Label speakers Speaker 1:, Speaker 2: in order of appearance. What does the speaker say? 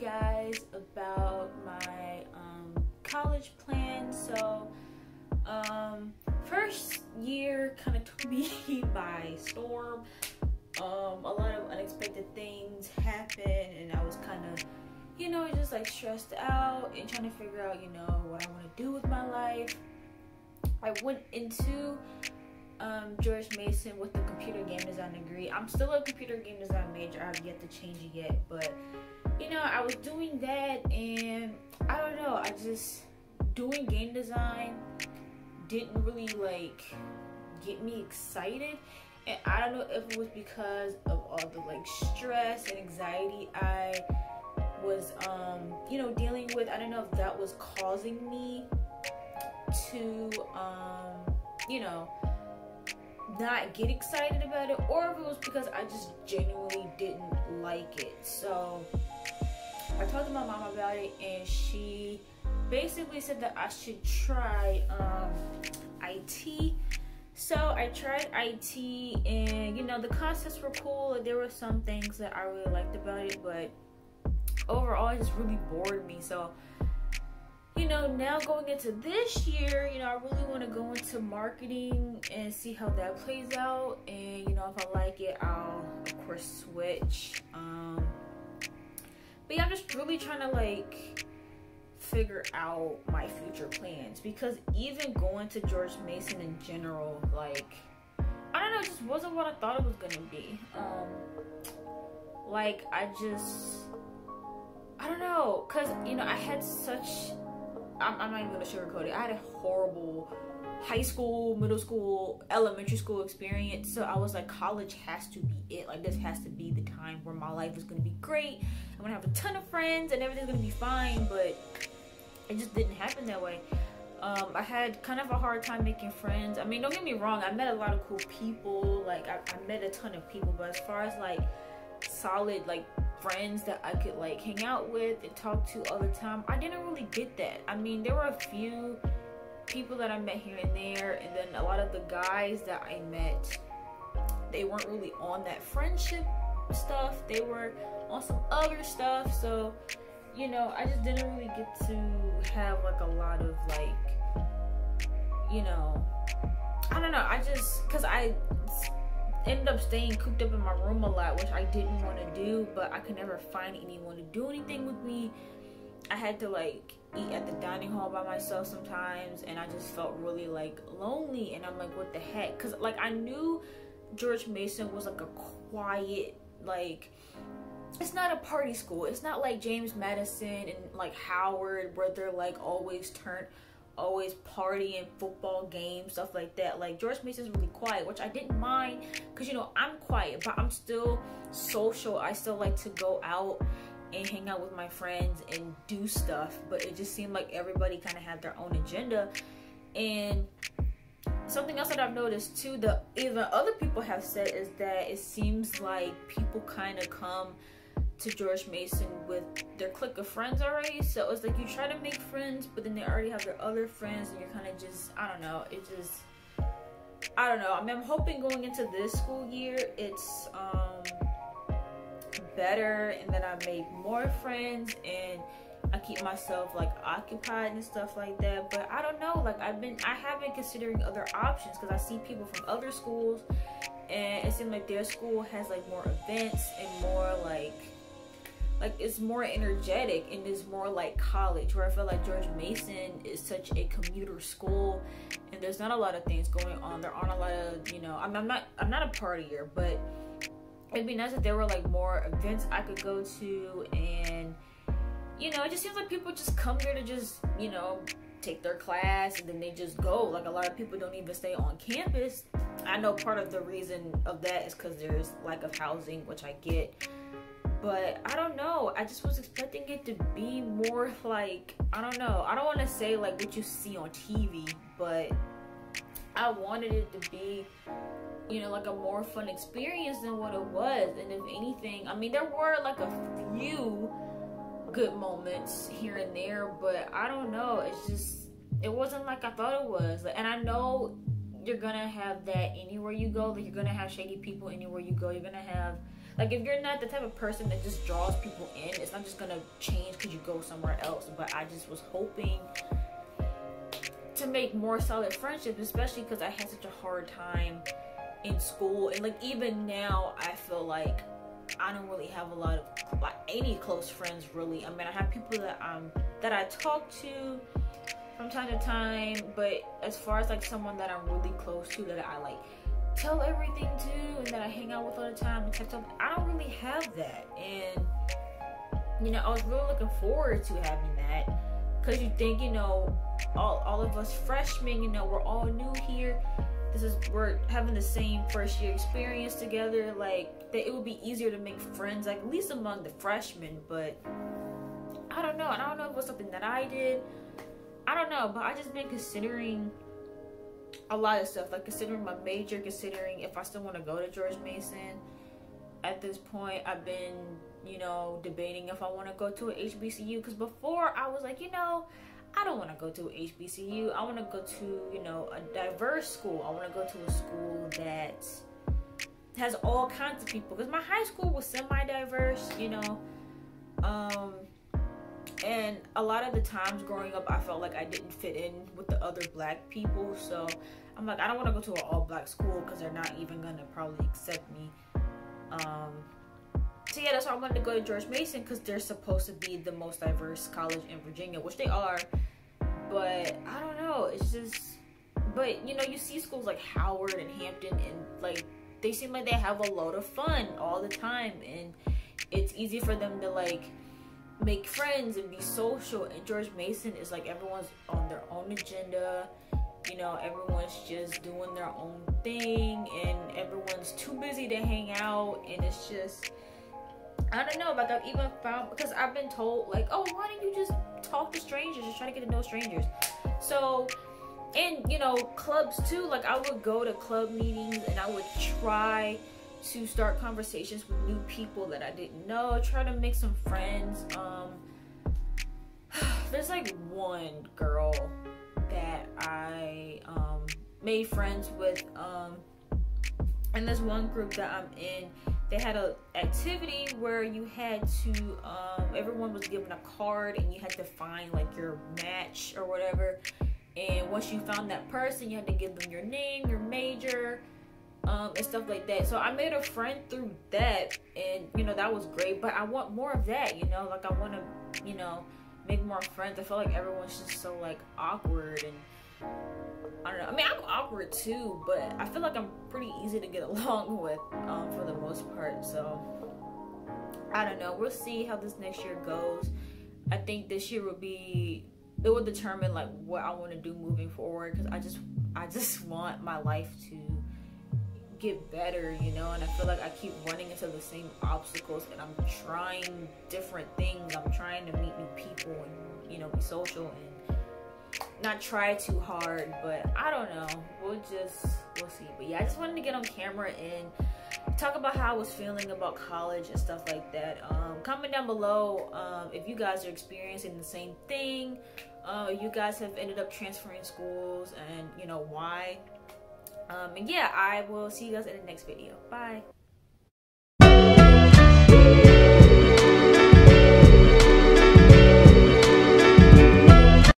Speaker 1: you guys about my um, college plan. So, um, first year kind of took me by storm. Um, a lot of unexpected things happened, and I was kind of, you know, just like stressed out and trying to figure out, you know, what I want to do with my life. I went into um, George Mason with the computer game design degree. I'm still a computer game design major. I have yet to change it yet, but you know, I was doing that, and I don't know. I just doing game design didn't really like get me excited. And I don't know if it was because of all the like stress and anxiety I was um you know dealing with. I don't know if that was causing me to um you know not get excited about it or if it was because I just genuinely didn't like it. So I talked to my mom about it and she basically said that I should try um, IT. So I tried IT and you know the concepts were cool. There were some things that I really liked about it, but overall it just really bored me. So you know, now going into this year, you know, I really want to go into marketing and see how that plays out. And, you know, if I like it, I'll, of course, switch. But yeah, I'm just really trying to, like, figure out my future plans. Because even going to George Mason in general, like, I don't know, it just wasn't what I thought it was going to be. Um, like, I just, I don't know. Because, you know, I had such I'm, I'm not even gonna sugarcoat it. I had a horrible high school, middle school, elementary school experience. So I was like, college has to be it. Like this has to be the time where my life is gonna be great. I'm gonna have a ton of friends and everything's gonna be fine. But it just didn't happen that way. Um, I had kind of a hard time making friends. I mean, don't get me wrong. I met a lot of cool people. Like I, I met a ton of people. But as far as like solid like friends that I could like hang out with and talk to all the time. I didn't really get that. I mean, there were a few people that I met here and there, and then a lot of the guys that I met, they weren't really on that friendship stuff. They were on some other stuff. So, you know, I just didn't really get to have like a lot of like, you know, I don't know. I just, cause I ended up staying cooped up in my room a lot, which I didn't want to do, but I could never find anyone to do anything with me. I had to like eat at the dining hall by myself sometimes, and I just felt really like lonely. And I'm like, what the heck? Because like I knew George Mason was like a quiet, like it's not a party school. It's not like James Madison and like Howard where they're like always turned always partying, football games, stuff like that. Like George Mason's really quiet, which I didn't mind because you know I'm quiet, but I'm still social. I still like to go out and hang out with my friends and do stuff. But it just seemed like everybody kind of had their own agenda. And something else that I've noticed too, that even other people have said is that it seems like people kind of come to George Mason with their clique of friends already. So it's like you try to make friends, but then they already have their other friends, and you're kind of just, I don't know, it just, I don't know. I mean, I'm hoping going into this school year, it's um, better, and then I make more friends, and I keep myself like occupied and stuff like that. But I don't know, like I've been, I have been considering other options because I see people from other schools, and it seems like their school has like more events and more like like it's more energetic and it's more like college where I feel like George Mason is such a commuter school and there's not a lot of things going on. There aren't a lot of, you know, I'm, I'm not I'm not a partier, but it'd be nice if there were like more events I could go to and you know, it just seems like people just come here to just, you know, take their class and then they just go. Like a lot of people don't even stay on campus. I know part of the reason of that is because there's lack of housing, which I get but I don't know. I just was expecting it to be more like I don't know. I don't want to say like what you see on TV, but I wanted it to be you know like a more fun experience than what it was. And if anything, I mean there were like a few good moments here and there, but I don't know. It's just it wasn't like I thought it was. And I know you're gonna have that anywhere you go. Like you're gonna have shady people anywhere you go. You're gonna have Like if you're not the type of person that just draws people in, it's not just gonna change because you go somewhere else. But I just was hoping to make more solid friendships, especially because I had such a hard time in school. And like even now, I feel like I don't really have a lot of like any close friends really. I mean, I have people that um that I talk to from time to time, but as far as like someone that I'm really close to that I like tell everything to and that I hang out with all the time and text them, I don't really have that. And you know, I was really looking forward to having that because you think you know all, all of us freshmen you know we're all new here this is we're having the same first year experience together like that it would be easier to make friends like at least among the freshmen but i don't know i don't know if it was something that i did i don't know but i just been considering a lot of stuff like considering my major considering if i still want to go to george mason at this point i've been you know, debating if I want to go to a HBCU. Because before I was like, you know, I don't want to go to HBCU. I want to go to, you know, a diverse school. I want to go to a school that has all kinds of people. Because my high school was semi-diverse, you know. Um, and a lot of the times growing up, I felt like I didn't fit in with the other black people. So I'm like, I don't want to go to an all-black school because they're not even gonna probably accept me. Um, so yeah, that's why I wanted to go to George Mason because they're supposed to be the most diverse college in Virginia, which they are. But I don't know. It's just, but you know, you see schools like Howard and Hampton, and like they seem like they have a load of fun all the time, and it's easy for them to like make friends and be social. And George Mason is like everyone's on their own agenda. You know, everyone's just doing their own thing, and everyone's too busy to hang out, and it's just I don't know, like I've even found because I've been told like, oh, why don't you just talk to strangers, just try to get to know strangers. So, and you know, clubs too. Like I would go to club meetings and I would try to start conversations with new people that I didn't know. Try to make some friends. Um, there's like one girl that I um made friends with. Um, and there's one group that I'm in they had a activity where you had to um, everyone was given a card and you had to find like your match or whatever. And once you found that person you had to give them your name your major um, and stuff like that. So i made a friend through that and you know that was great. But i want more of that you know? Like i want to you know make more friends. I feel like everyone's just so like awkward and I don't know. I mean, I'm awkward too, but I feel like I'm pretty easy to get along with um, for the most part. So I don't know. We'll see how this next year goes. I think this year will be it will determine like what I want to do moving forward because I just I just want my life to get better, you know, and I feel like I keep running into the same obstacles and I'm trying different things. I'm trying to meet new people and you know be social and not try too hard, but I don't know. We'll just we'll see. But yeah, I just wanted to get on camera and talk about how I was feeling about college and stuff like that. Um, comment down below um, if you guys are experiencing the same thing. Uh, you guys have ended up transferring schools and you know why. Um, and yeah, I will see you guys in the next video. Bye.